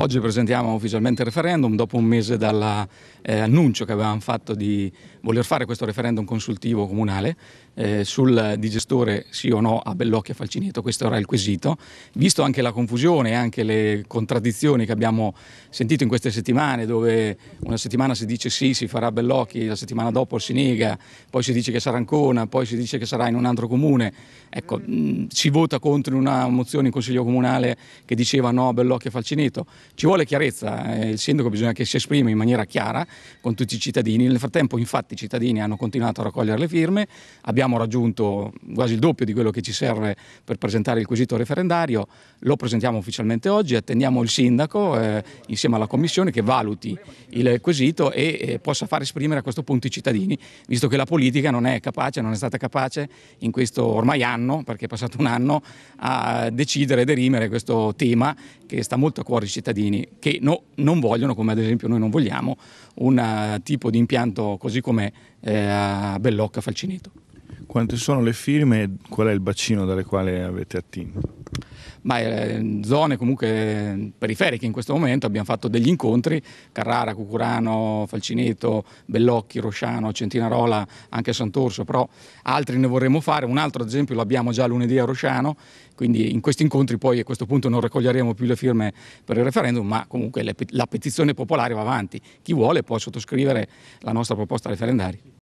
Oggi presentiamo ufficialmente il referendum dopo un mese dall'annuncio eh, che avevamo fatto di voler fare questo referendum consultivo comunale eh, sul digestore sì o no a Bellocchia Falcineto, questo era il quesito, visto anche la confusione e anche le contraddizioni che abbiamo sentito in queste settimane dove una settimana si dice sì si farà a Bellocchi, la settimana dopo si nega, poi si dice che sarà Ancona, poi si dice che sarà in un altro comune, ecco, mh, si vota contro una mozione in Consiglio Comunale che diceva no a Bellocchia Falcineto, ci vuole chiarezza, eh, il sindaco bisogna che si esprima in maniera chiara con tutti i cittadini. Nel frattempo infatti i cittadini hanno continuato a raccogliere le firme, abbiamo raggiunto quasi il doppio di quello che ci serve per presentare il quesito referendario, lo presentiamo ufficialmente oggi, attendiamo il sindaco eh, insieme alla commissione che valuti il quesito e eh, possa far esprimere a questo punto i cittadini, visto che la politica non è capace, non è stata capace in questo ormai anno, perché è passato un anno, a decidere e derimere questo tema che sta molto a cuore ai cittadini cittadini che no, non vogliono, come ad esempio noi non vogliamo, un uh, tipo di impianto così come eh, a Bellocca Falcineto. Quante sono le firme e qual è il bacino dalle quali avete attinto? Ma eh, zone comunque periferiche in questo momento abbiamo fatto degli incontri, Carrara, Cucurano, Falcineto, Bellocchi, Rosciano, Centinarola, anche Sant'Orso, però altri ne vorremmo fare, un altro ad esempio lo abbiamo già lunedì a Rosciano, quindi in questi incontri poi a questo punto non raccoglieremo più le firme per il referendum, ma comunque la petizione popolare va avanti, chi vuole può sottoscrivere la nostra proposta referendaria.